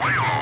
way off.